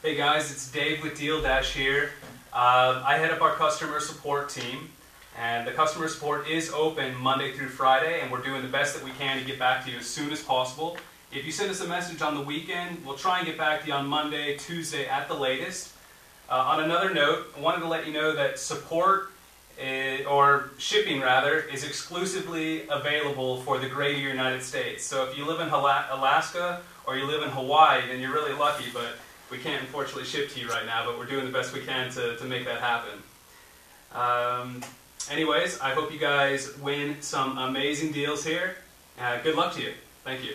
Hey guys, it's Dave with DealDash here. Uh, I head up our customer support team, and the customer support is open Monday through Friday, and we're doing the best that we can to get back to you as soon as possible. If you send us a message on the weekend, we'll try and get back to you on Monday, Tuesday at the latest. Uh, on another note, I wanted to let you know that support eh, or shipping rather is exclusively available for the greater United States. So if you live in Alaska or you live in Hawaii, then you're really lucky, but we can't unfortunately ship to you right now, but we're doing the best we can to, to make that happen. Um, anyways, I hope you guys win some amazing deals here. Uh, good luck to you. Thank you.